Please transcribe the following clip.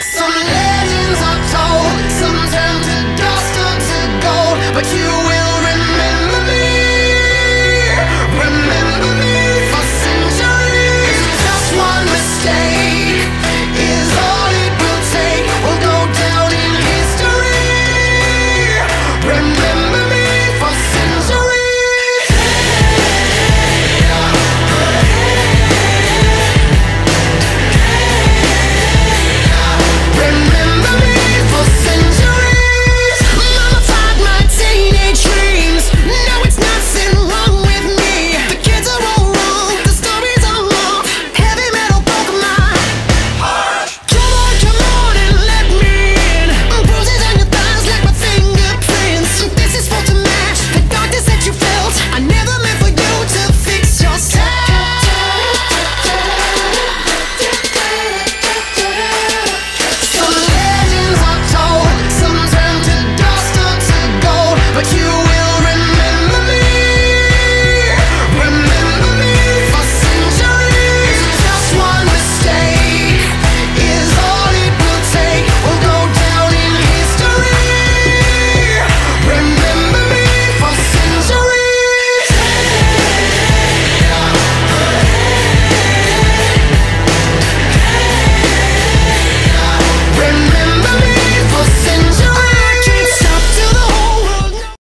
Some legends are told, some turn to dust or to gold, but you.